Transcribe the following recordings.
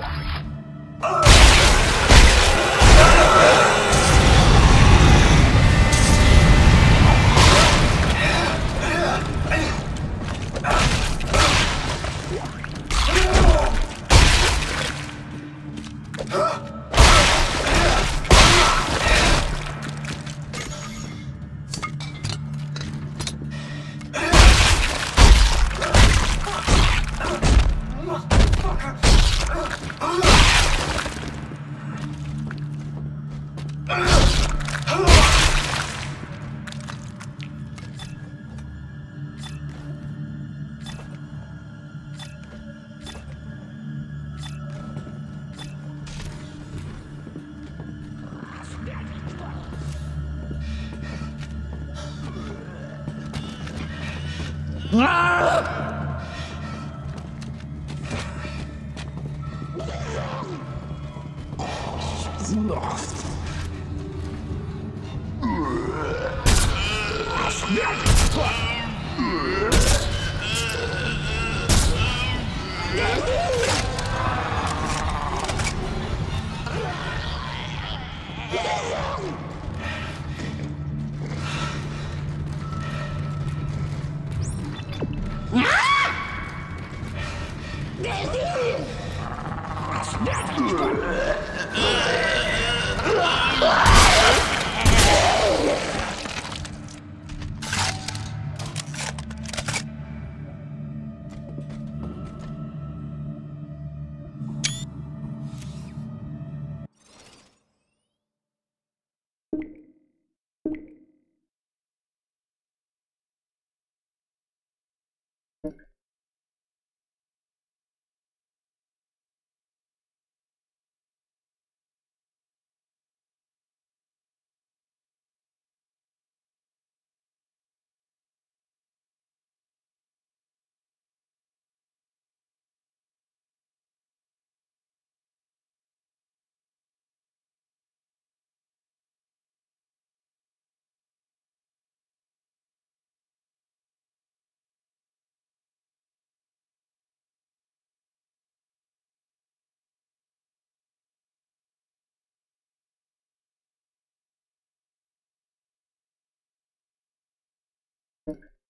Uh. Yeah!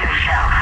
yourself.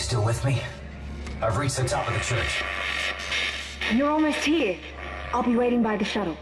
Still with me? I've reached the top of the church. You're almost here. I'll be waiting by the shuttle.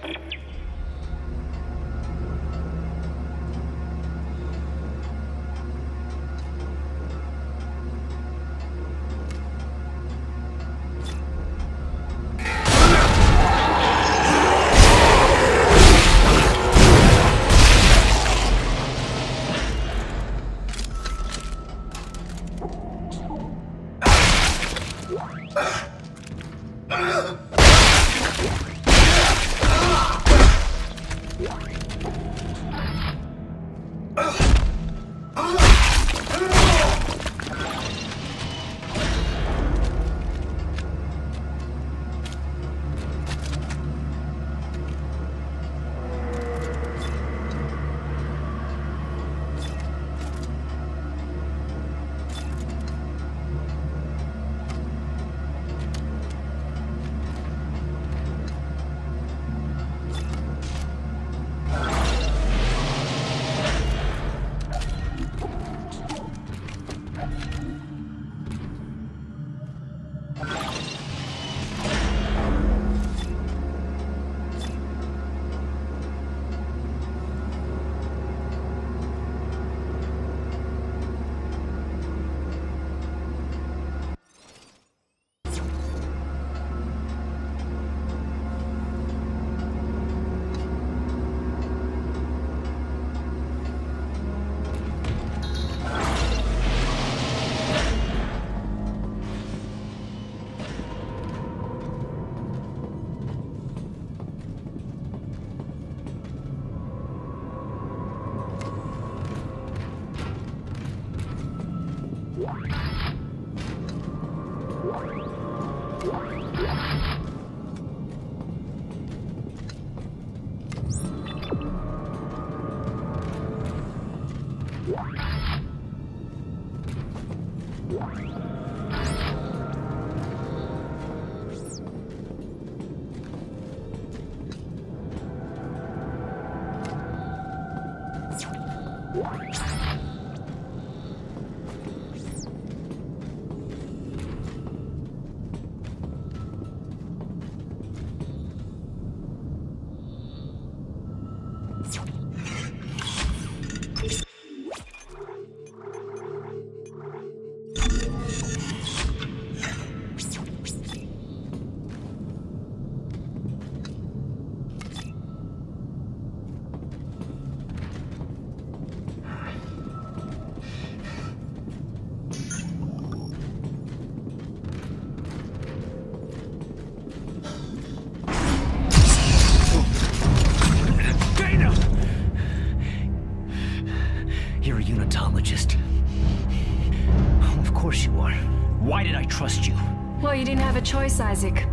Didn't have a choice, Isaac.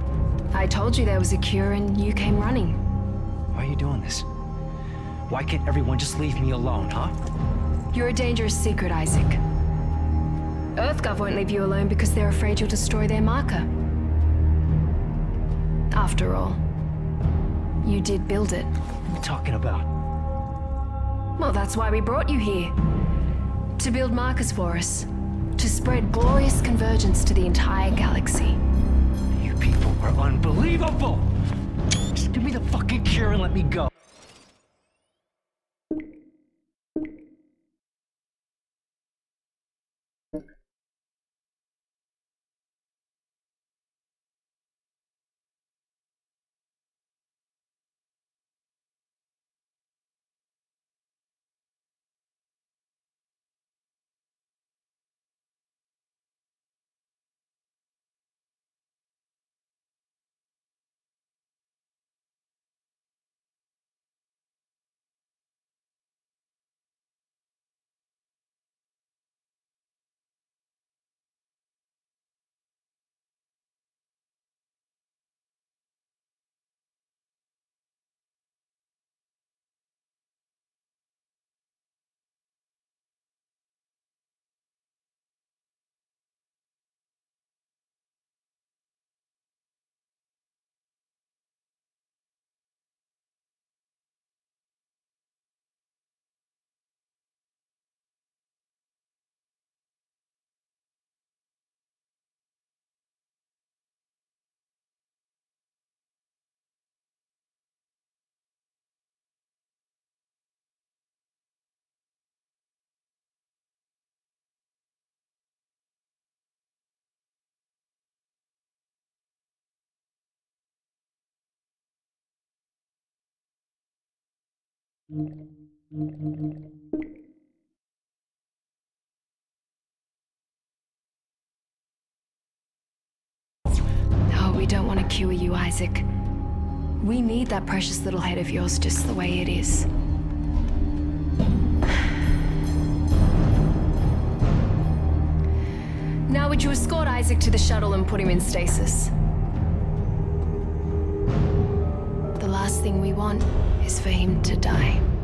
I told you there was a cure and you came running. Why are you doing this? Why can't everyone just leave me alone, huh? You're a dangerous secret, Isaac. EarthGov won't leave you alone because they're afraid you'll destroy their marker. After all, you did build it. What are you talking about? Well, that's why we brought you here. To build markers for us. To spread glorious convergence to the entire galaxy. People are unbelievable! Just give me the fucking cure and let me go. Oh, we don't want to cure you, Isaac. We need that precious little head of yours just the way it is. Now, would you escort Isaac to the shuttle and put him in stasis? Thing we want is for him to die.